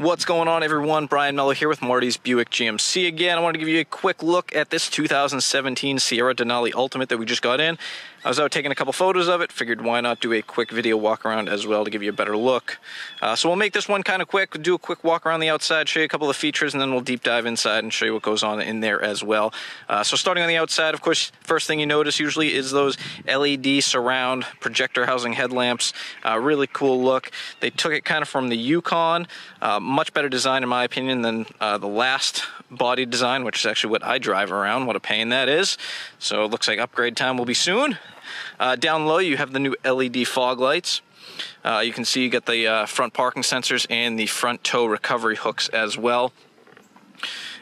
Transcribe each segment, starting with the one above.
What's going on, everyone? Brian Mello here with Marty's Buick GMC again. I wanted to give you a quick look at this 2017 Sierra Denali Ultimate that we just got in. I was out taking a couple photos of it, figured why not do a quick video walk around as well to give you a better look. Uh, so we'll make this one kind of quick, do a quick walk around the outside, show you a couple of features, and then we'll deep dive inside and show you what goes on in there as well. Uh, so starting on the outside, of course, first thing you notice usually is those LED surround projector housing headlamps. Uh, really cool look. They took it kind of from the Yukon. Much better design in my opinion than uh, the last body design, which is actually what I drive around. What a pain that is. So it looks like upgrade time will be soon. Uh, down low, you have the new LED fog lights. Uh, you can see you get the uh, front parking sensors and the front tow recovery hooks as well.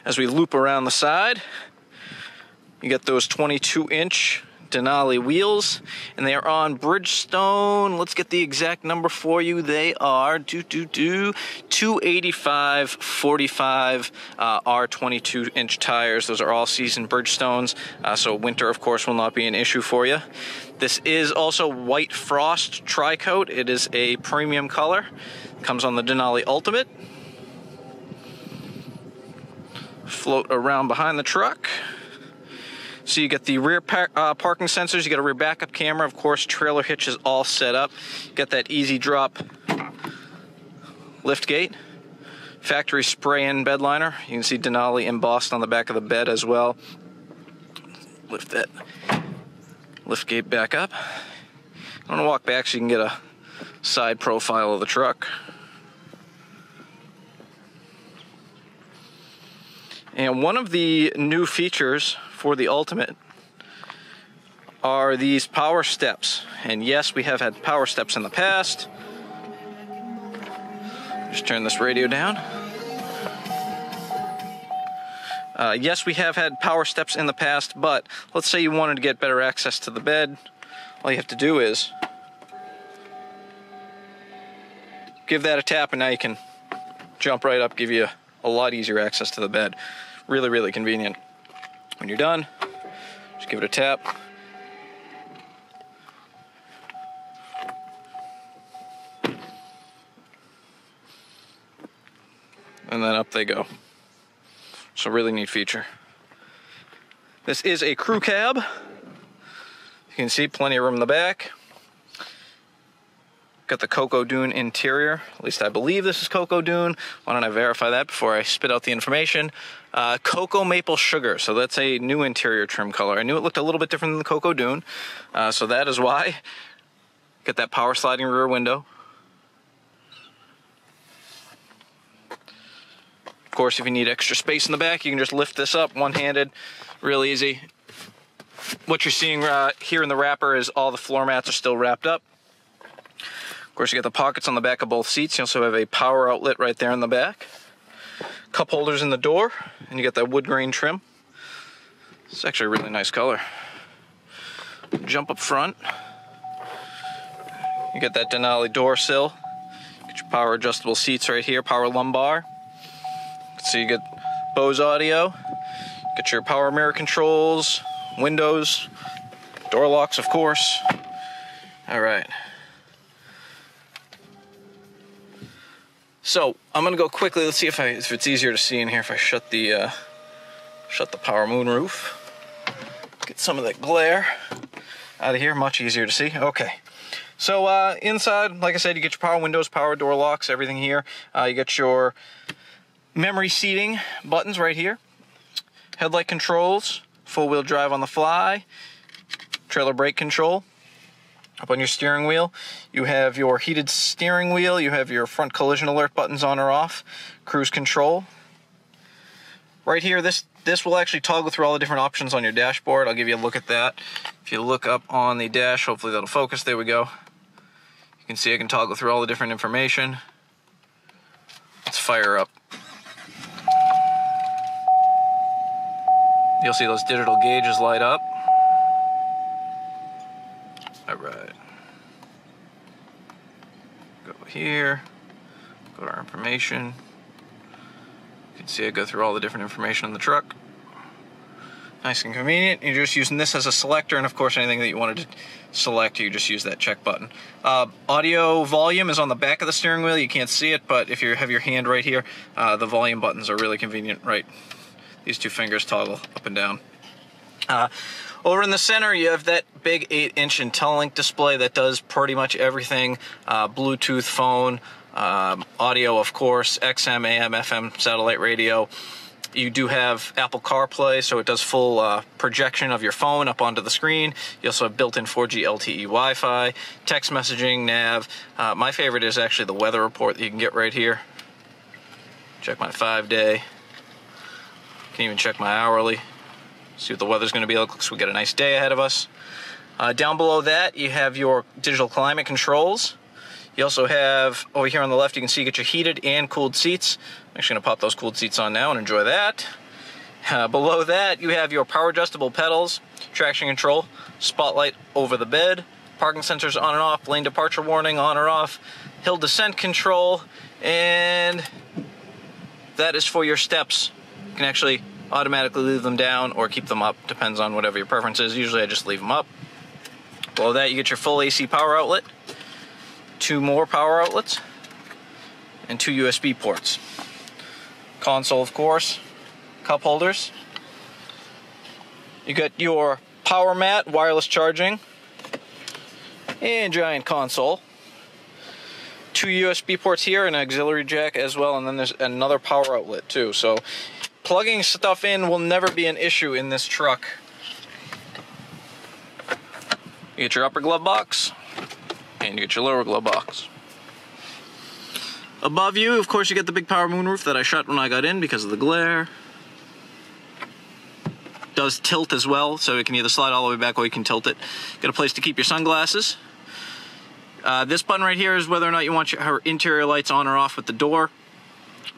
As we loop around the side, you get those 22 inch Denali wheels, and they are on Bridgestone. Let's get the exact number for you. They are do do do 285 45 uh, R22 inch tires. Those are all season Bridgestones, uh, so winter, of course, will not be an issue for you. This is also White Frost Tri Coat. It is a premium color. Comes on the Denali Ultimate. Float around behind the truck. So you get the rear par uh, parking sensors, you get a rear backup camera, of course, trailer hitch is all set up. Get that easy drop lift gate. Factory spray-in bed liner. You can see Denali embossed on the back of the bed as well. Lift that lift gate back up. I'm gonna walk back so you can get a side profile of the truck. And one of the new features for the Ultimate are these power steps. And yes, we have had power steps in the past. Just turn this radio down. Uh, yes, we have had power steps in the past, but let's say you wanted to get better access to the bed. All you have to do is give that a tap, and now you can jump right up, give you a lot easier access to the bed. Really, really convenient. When you're done, just give it a tap. And then up they go. So really neat feature. This is a crew cab. You can see plenty of room in the back. Got the Cocoa Dune interior. At least I believe this is Cocoa Dune. Why don't I verify that before I spit out the information? Uh, Cocoa Maple Sugar. So that's a new interior trim color. I knew it looked a little bit different than the Cocoa Dune. Uh, so that is why. Got that power sliding rear window. Of course, if you need extra space in the back, you can just lift this up one-handed. Real easy. What you're seeing uh, here in the wrapper is all the floor mats are still wrapped up course, you got the pockets on the back of both seats. You also have a power outlet right there in the back. Cup holders in the door, and you got that wood grain trim. It's actually a really nice color. Jump up front. You get that Denali door sill. Get your power adjustable seats right here, power lumbar. So you get Bose audio. Get your power mirror controls, windows, door locks, of course. All right. So I'm gonna go quickly. Let's see if I if it's easier to see in here if I shut the uh, shut the power moon roof. Get some of that glare out of here. Much easier to see. Okay. So uh, inside, like I said, you get your power windows, power door locks, everything here. Uh, you get your memory seating buttons right here. Headlight controls, four wheel drive on the fly, trailer brake control, up on your steering wheel, you have your heated steering wheel, you have your front collision alert buttons on or off, cruise control. Right here, this this will actually toggle through all the different options on your dashboard. I'll give you a look at that. If you look up on the dash, hopefully that'll focus. There we go. You can see I can toggle through all the different information. Let's fire up. You'll see those digital gauges light up. All right. Go here, go to our information. You can see I go through all the different information on the truck. Nice and convenient. You're just using this as a selector, and of course, anything that you wanted to select, you just use that check button. Uh, audio volume is on the back of the steering wheel. You can't see it, but if you have your hand right here, uh, the volume buttons are really convenient, right? These two fingers toggle up and down. Uh, over in the center, you have that big 8-inch IntelliLink display that does pretty much everything. Uh, Bluetooth phone, um, audio, of course, XM, AM, FM, satellite radio. You do have Apple CarPlay, so it does full uh, projection of your phone up onto the screen. You also have built-in 4G LTE Wi-Fi, text messaging, nav. Uh, my favorite is actually the weather report that you can get right here. Check my five-day. Can even check my hourly. See what the weather's going to be like. Looks we got a nice day ahead of us. Uh, down below that, you have your digital climate controls. You also have, over here on the left, you can see you get your heated and cooled seats. I'm actually going to pop those cooled seats on now and enjoy that. Uh, below that, you have your power adjustable pedals, traction control, spotlight over the bed, parking sensors on and off, lane departure warning on or off, hill descent control, and that is for your steps. You can actually automatically leave them down or keep them up, depends on whatever your preference is. Usually I just leave them up. Below that, you get your full AC power outlet two more power outlets, and two USB ports. Console, of course, cup holders. You got your power mat, wireless charging, and giant console. Two USB ports here, an auxiliary jack as well, and then there's another power outlet too. So plugging stuff in will never be an issue in this truck. You get your upper glove box, and you get your lower glove box. Above you, of course, you get the big power moonroof that I shut when I got in because of the glare. Does tilt as well, so it can either slide all the way back or you can tilt it. Got a place to keep your sunglasses. Uh, this button right here is whether or not you want your interior lights on or off with the door.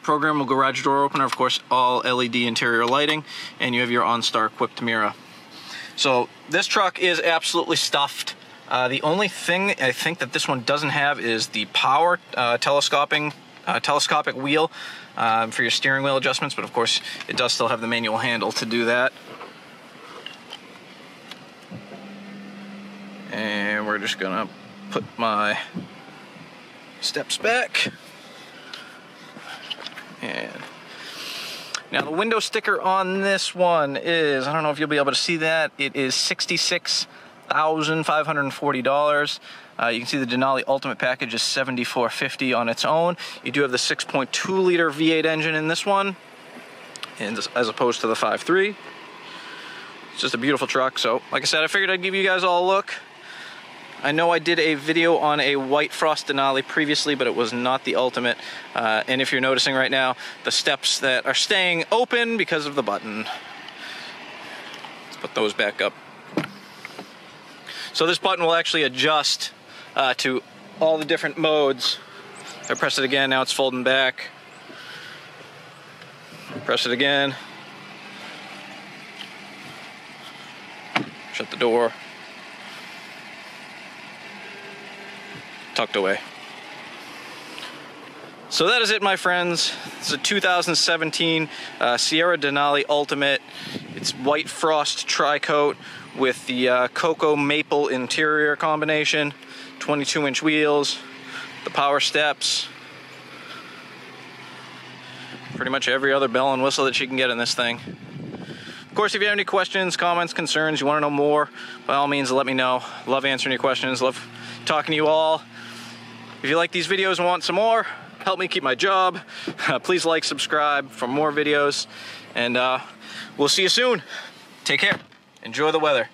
Programmable garage door opener, of course, all LED interior lighting, and you have your OnStar equipped mirror. So this truck is absolutely stuffed. Uh, the only thing I think that this one doesn't have is the power uh, telescoping uh, telescopic wheel um, for your steering wheel adjustments, but of course it does still have the manual handle to do that. And we're just gonna put my steps back. And now the window sticker on this one is, I don't know if you'll be able to see that, it is 66 $1,540. Uh, you can see the Denali Ultimate Package is 7450 on its own. You do have the 6.2 liter V8 engine in this one, and as opposed to the 5.3. It's just a beautiful truck. So, like I said, I figured I'd give you guys all a look. I know I did a video on a white frost Denali previously, but it was not the Ultimate. Uh, and if you're noticing right now, the steps that are staying open because of the button. Let's put those back up. So this button will actually adjust uh, to all the different modes. I press it again, now it's folding back. Press it again. Shut the door. Tucked away. So that is it, my friends. It's a 2017 uh, Sierra Denali Ultimate. It's white frost tri-coat with the uh, cocoa maple interior combination, 22 inch wheels, the power steps, pretty much every other bell and whistle that you can get in this thing. Of course, if you have any questions, comments, concerns, you want to know more, by all means, let me know. Love answering your questions, love talking to you all. If you like these videos and want some more, help me keep my job. Please like, subscribe for more videos, and uh, we'll see you soon. Take care. Enjoy the weather.